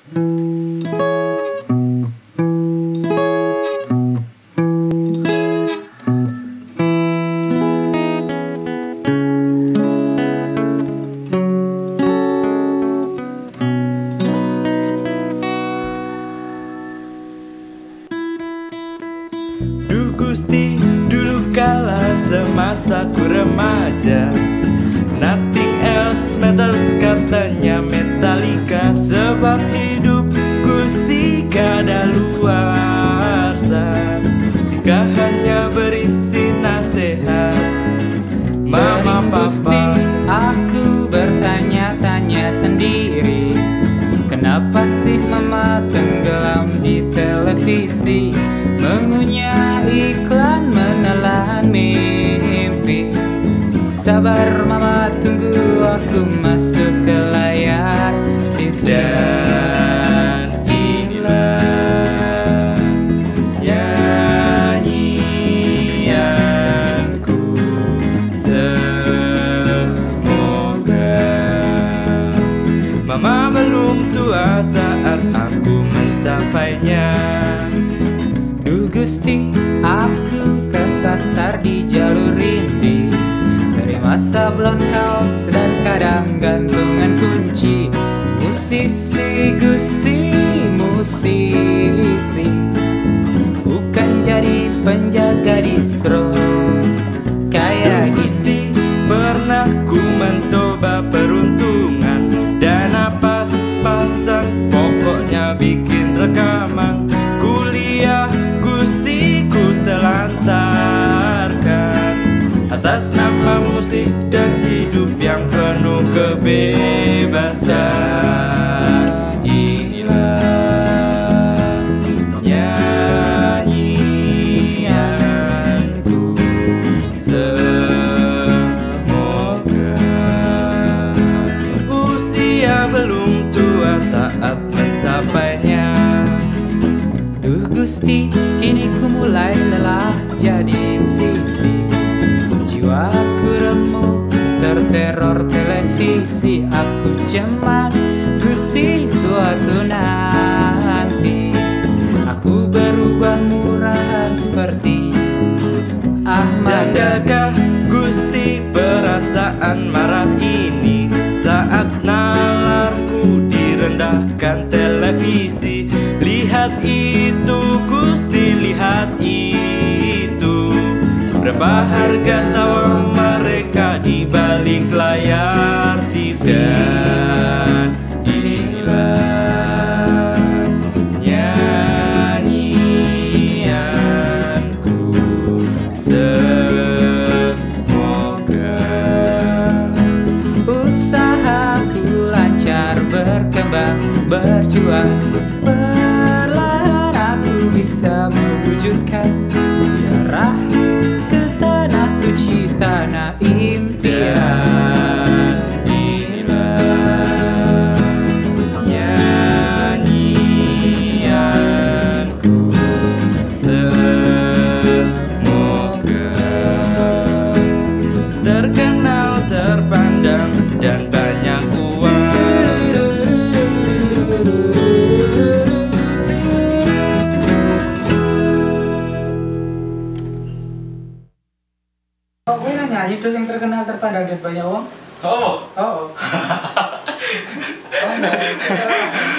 Duh Gusti, dulu kala semasa ku remaja. Nothing else matters Kenapa sih mama tenggelam di televisi Mengunyah iklan menelan mimpi. Sabar mama tunggu aku masuk ke layar. TV Dan inilah nyanyianku. Semoga Mama belum saat aku mencapainya. Duh Gusti, aku kesasar di jalur ini. Dari masa blon kaos dan kadang gantungan kunci. Musisi Gusti, musisi. Bukan jadi penjaga distro kebebasan Inilah nyanyianku. Semoga usia belum tua saat mencapainya. Duh Gusti, kini ku mulai lelah jadi musisi. Jiwaku remuk, terteror televisi Aku cemas, Gusti suatu nanti Aku berubah murahan seperti Ahmad Jagakah Gusti perasaan marah ini Saat nalarku direndahkan televisi. Lihat itu Gusti lihat itu. Berapa harga tawa mereka di balik layar TV Dan inilah nyanyianku. Semoga Usahaku lancar berkembang berjuang Perlahan aku bisa mewujudkan Ziarah ke tanah suci tanah impian Oh, gue nyanyi terus yang terkenal terpandang dan banyak uang? Oh, Oh, oh. oh enggak.